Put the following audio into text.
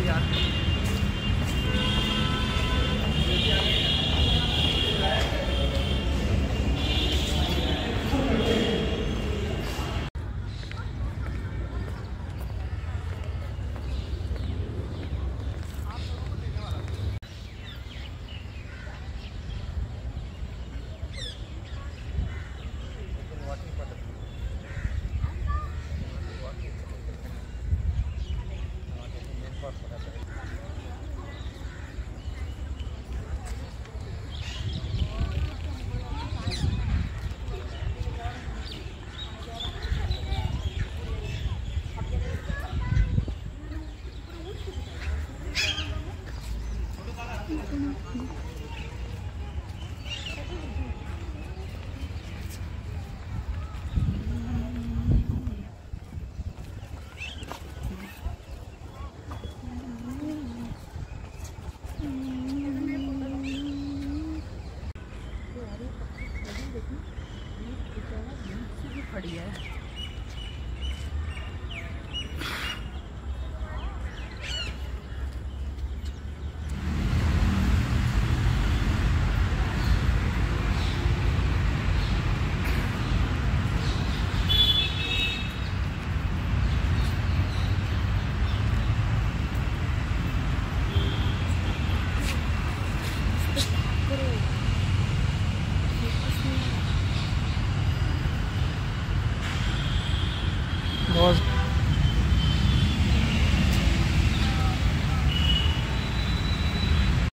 यार खड़ी है। was